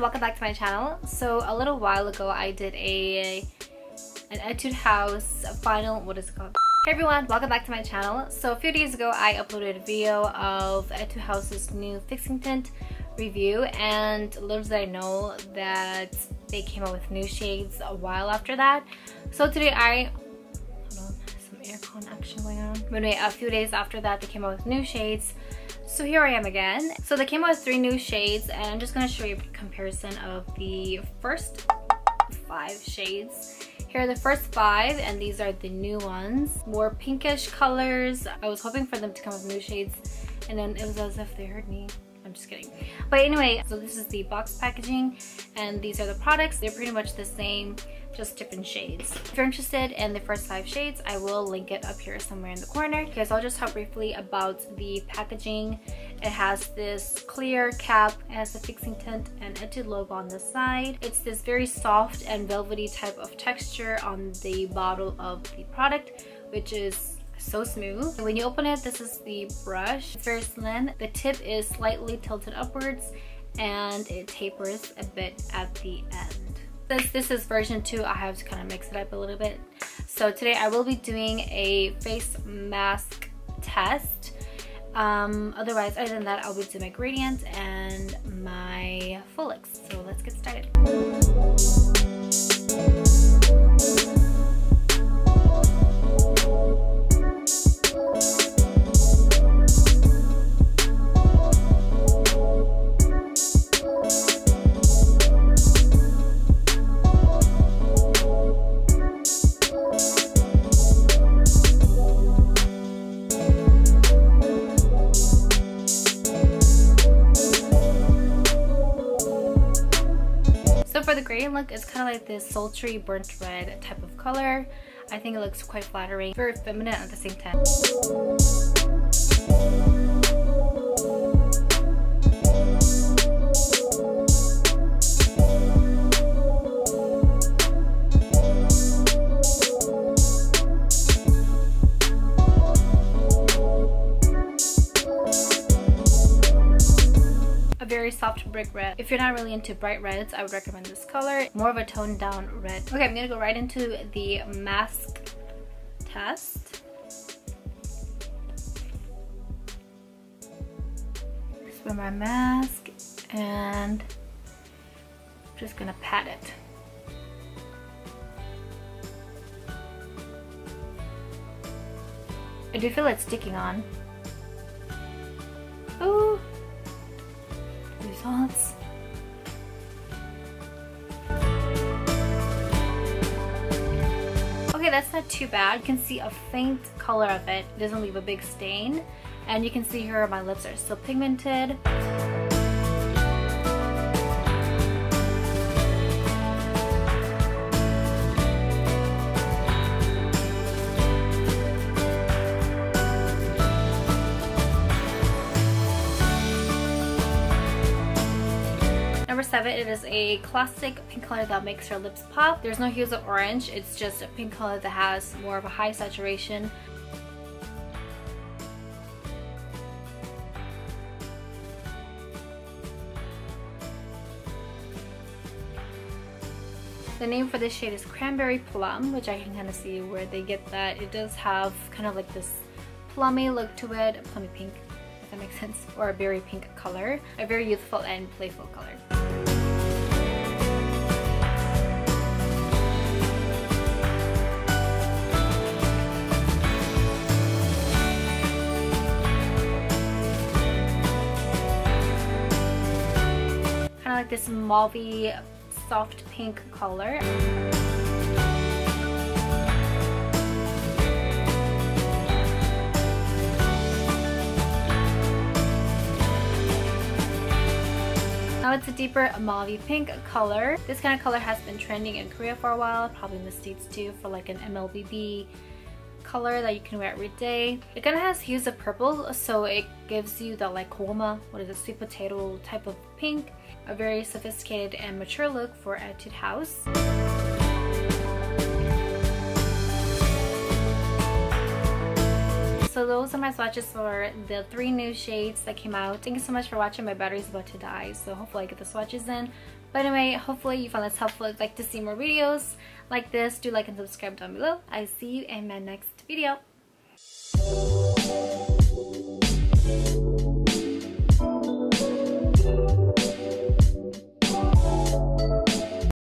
welcome back to my channel. So a little while ago I did a an Etude House final, what is it called? Hey everyone, welcome back to my channel. So a few days ago I uploaded a video of Etude House's new fixing tint review and little did I know that they came out with new shades a while after that. So today I hold on, some aircon action going on. But anyway, a few days after that they came out with new shades. So here I am again. So they came out with three new shades and I'm just to show you a comparison of the first five shades. Here are the first five and these are the new ones. More pinkish colors. I was hoping for them to come with new shades and then it was as if they heard me. Just kidding. But anyway, so this is the box packaging and these are the products. They're pretty much the same, just different shades. If you're interested in the first five shades, I will link it up here somewhere in the corner. Okay, so I'll just talk briefly about the packaging. It has this clear cap, it has the fixing tint and Etude logo on the side. It's this very soft and velvety type of texture on the bottle of the product, which is so smooth. When you open it, this is the brush. It's very. The tip is slightly tilted upwards and it tapers a bit at the end. Since this is version 2, I have to kind of mix it up a little bit. So today I will be doing a face mask test. Um, otherwise, other than that, I'll be doing my gradient and my Fulix. So let's get started. Gradient look it's kind of like this sultry burnt red type of color. I think it looks quite flattering, very feminine at the same time. Soft brick red. If you're not really into bright reds, I would recommend this color. More of a toned down red. Okay, I'm gonna go right into the mask test. Is my mask and I'm just gonna pat it. I do feel it sticking on. Oh, Okay, that's not too bad. You can see a faint color of it. It doesn't leave a big stain. And you can see here my lips are still pigmented. Number seven, it is a classic pink color that makes your lips pop. There's no hues of orange, it's just a pink color that has more of a high saturation. The name for this shade is Cranberry Plum, which I can kind of see where they get that. It does have kind of like this plummy look to it, a plummy pink if that makes sense, or a berry pink color. A very youthful and playful color. This mauvey soft pink color. Now it's a deeper mauve pink color. This kind of color has been trending in Korea for a while, probably in the States too, for like an MLBB color that you can wear every day. It kind of has hues of purple, so it gives you the like koma, what is it, sweet potato type of pink. A very sophisticated and mature look for Etude House. So those are my swatches for the three new shades that came out. Thank you so much for watching. My battery's about to die, so hopefully I get the swatches in. but anyway hopefully you found this helpful if you'd like to see more videos like this do like and subscribe down below i see you in my next video.